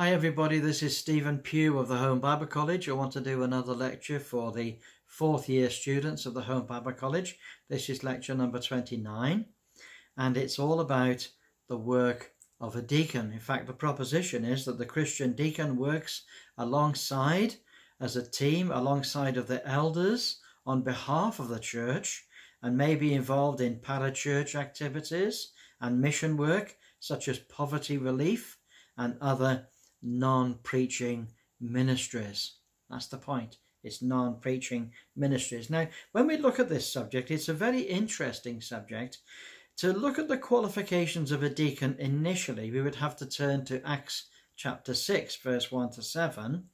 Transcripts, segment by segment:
Hi everybody, this is Stephen Pugh of the Home Bible College. I want to do another lecture for the fourth year students of the Home Bible College. This is lecture number 29 and it's all about the work of a deacon. In fact, the proposition is that the Christian deacon works alongside as a team alongside of the elders on behalf of the church and may be involved in parachurch activities and mission work such as poverty relief and other non-preaching ministries. That's the point. It's non-preaching ministries. Now, when we look at this subject, it's a very interesting subject. To look at the qualifications of a deacon initially, we would have to turn to Acts chapter 6, verse 1 to 7.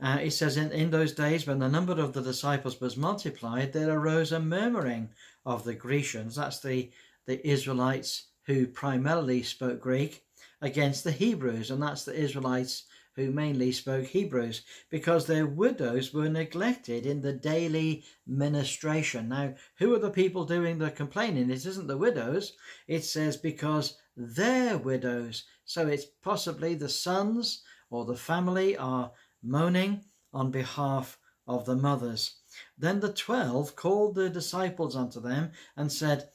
Uh, it says, in, in those days when the number of the disciples was multiplied, there arose a murmuring of the Grecians, that's the, the Israelites who primarily spoke Greek, against the Hebrews, and that's the Israelites who mainly spoke Hebrews, because their widows were neglected in the daily ministration. Now, who are the people doing the complaining? It isn't the widows. It says because their widows. So it's possibly the sons or the family are moaning on behalf of the mothers. Then the twelve called the disciples unto them and said,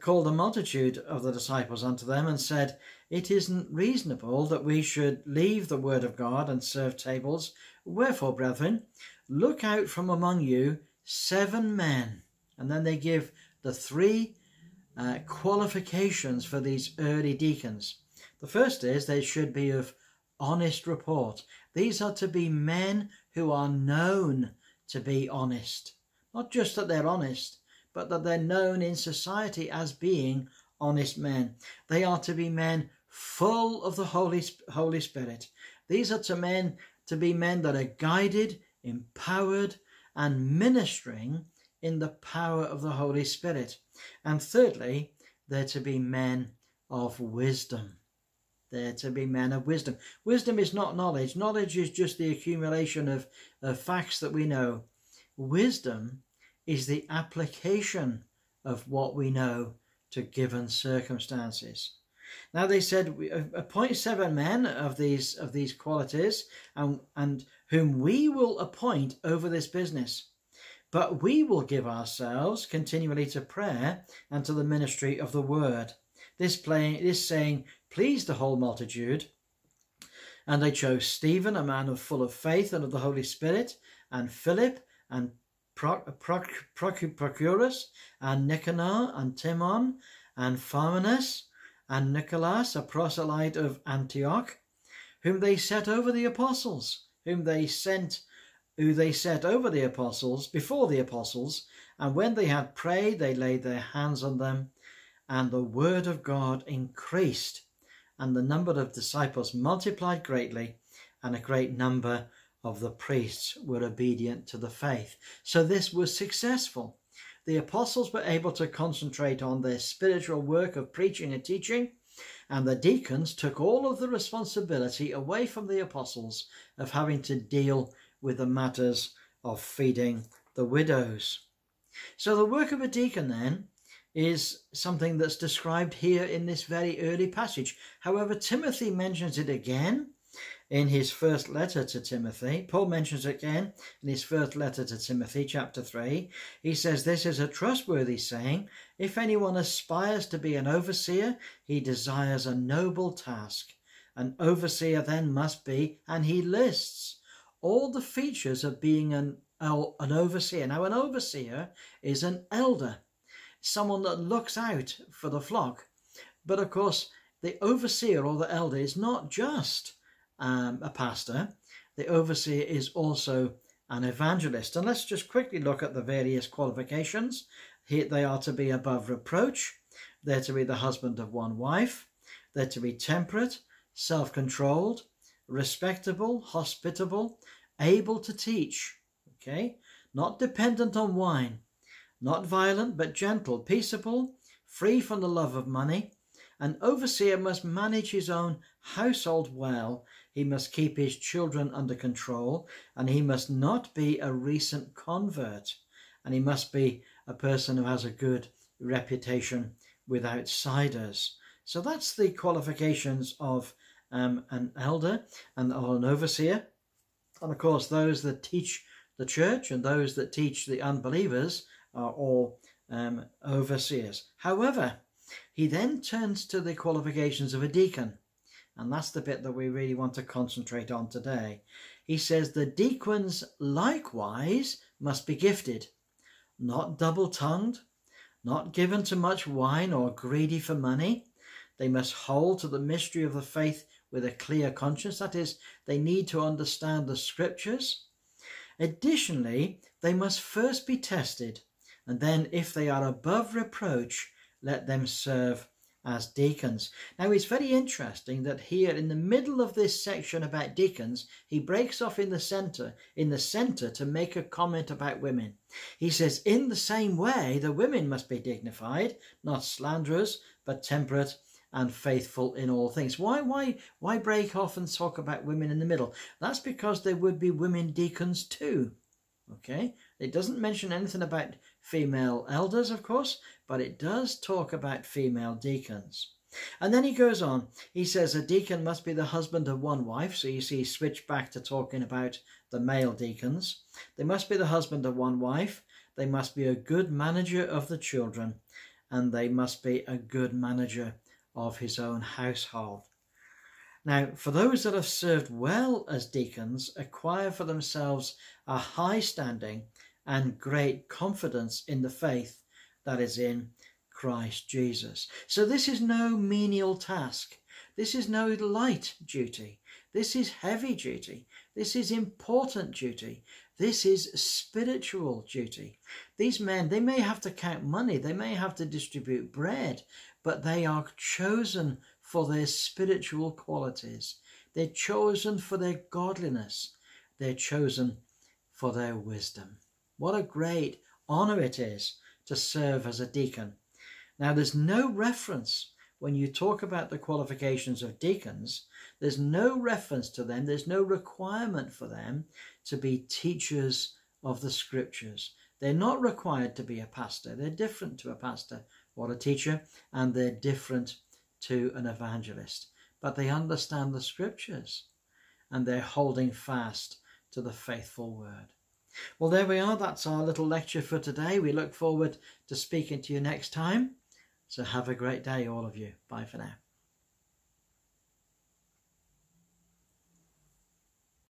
called a multitude of the disciples unto them and said, It isn't reasonable that we should leave the word of God and serve tables. Wherefore, brethren, look out from among you seven men. And then they give the three uh, qualifications for these early deacons. The first is they should be of honest report. These are to be men who are known to be honest. Not just that they're honest, but that they're known in society as being honest men. They are to be men full of the Holy, Holy Spirit. These are to men to be men that are guided, empowered, and ministering in the power of the Holy Spirit. And thirdly, they're to be men of wisdom. They're to be men of wisdom. Wisdom is not knowledge. Knowledge is just the accumulation of, of facts that we know. Wisdom is the application of what we know to given circumstances. Now they said, appoint seven men of these of these qualities, and and whom we will appoint over this business. But we will give ourselves continually to prayer and to the ministry of the word. This playing this saying pleased the whole multitude. And they chose Stephen, a man of full of faith and of the Holy Spirit, and Philip, and Prochorus, and Nicanor, and Timon, and Parmenas, and Nicholas, a proselyte of Antioch, whom they set over the apostles, whom they sent, who they set over the apostles, before the apostles, and when they had prayed, they laid their hands on them, and the word of God increased, and the number of disciples multiplied greatly, and a great number of the priests were obedient to the faith. So this was successful. The apostles were able to concentrate on their spiritual work of preaching and teaching, and the deacons took all of the responsibility away from the apostles of having to deal with the matters of feeding the widows. So the work of a deacon then is something that's described here in this very early passage. However, Timothy mentions it again in his first letter to Timothy. Paul mentions again in his first letter to Timothy, chapter 3. He says, This is a trustworthy saying. If anyone aspires to be an overseer, he desires a noble task. An overseer then must be, and he lists all the features of being an, oh, an overseer. Now, an overseer is an elder, someone that looks out for the flock. But of course, the overseer or the elder is not just um, a pastor, the overseer is also an evangelist. And let's just quickly look at the various qualifications. Here they are to be above reproach, they're to be the husband of one wife, they're to be temperate, self controlled, respectable, hospitable, able to teach, okay, not dependent on wine, not violent but gentle, peaceable, free from the love of money. An overseer must manage his own household well he must keep his children under control, and he must not be a recent convert, and he must be a person who has a good reputation with outsiders. So that's the qualifications of um, an elder and or an overseer. And of course, those that teach the church and those that teach the unbelievers are all um, overseers. However, he then turns to the qualifications of a deacon. And that's the bit that we really want to concentrate on today. He says the deacons likewise must be gifted, not double tongued, not given to much wine or greedy for money. They must hold to the mystery of the faith with a clear conscience. That is, they need to understand the scriptures. Additionally, they must first be tested, and then, if they are above reproach, let them serve as deacons. Now it's very interesting that here in the middle of this section about deacons, he breaks off in the center, in the center to make a comment about women. He says, in the same way, the women must be dignified, not slanderers, but temperate and faithful in all things. Why, why, why break off and talk about women in the middle? That's because there would be women deacons too. Okay, it doesn't mention anything about female elders, of course, but it does talk about female deacons. And then he goes on. He says a deacon must be the husband of one wife. So you see, switch back to talking about the male deacons. They must be the husband of one wife. They must be a good manager of the children. And they must be a good manager of his own household. Now, for those that have served well as deacons, acquire for themselves a high standing and great confidence in the faith that is in Christ Jesus. So, this is no menial task. This is no light duty. This is heavy duty. This is important duty. This is spiritual duty. These men, they may have to count money, they may have to distribute bread, but they are chosen for their spiritual qualities. They're chosen for their godliness. They're chosen for their wisdom. What a great honor it is to serve as a deacon. Now, there's no reference when you talk about the qualifications of deacons, there's no reference to them, there's no requirement for them to be teachers of the scriptures. They're not required to be a pastor, they're different to a pastor or a teacher, and they're different to an evangelist. But they understand the scriptures and they're holding fast to the faithful word. Well, there we are. That's our little lecture for today. We look forward to speaking to you next time. So have a great day, all of you. Bye for now.